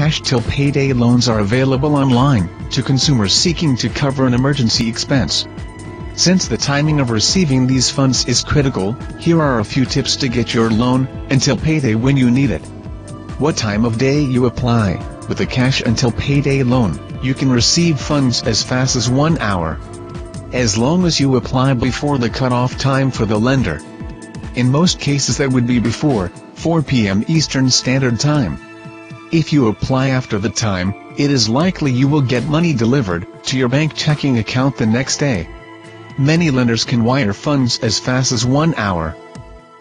cash till payday loans are available online to consumers seeking to cover an emergency expense. Since the timing of receiving these funds is critical, here are a few tips to get your loan until payday when you need it. What time of day you apply, with a cash until payday loan, you can receive funds as fast as one hour. As long as you apply before the cutoff time for the lender. In most cases that would be before 4 p.m. Eastern Standard Time. If you apply after the time, it is likely you will get money delivered to your bank checking account the next day. Many lenders can wire funds as fast as one hour.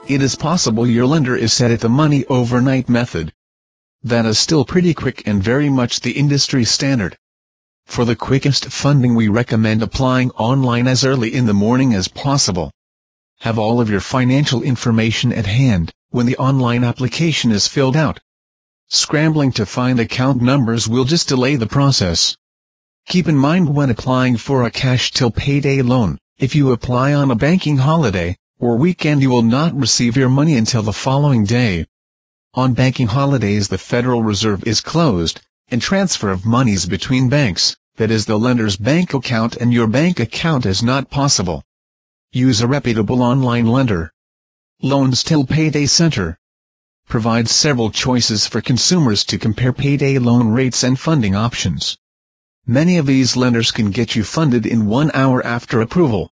It is possible your lender is set at the money overnight method. That is still pretty quick and very much the industry standard. For the quickest funding we recommend applying online as early in the morning as possible. Have all of your financial information at hand when the online application is filled out. Scrambling to find account numbers will just delay the process. Keep in mind when applying for a cash till payday loan, if you apply on a banking holiday or weekend you will not receive your money until the following day. On banking holidays the Federal Reserve is closed, and transfer of monies between banks, that is the lender's bank account and your bank account is not possible. Use a reputable online lender. Loans Till Payday Center provides several choices for consumers to compare payday loan rates and funding options. Many of these lenders can get you funded in one hour after approval.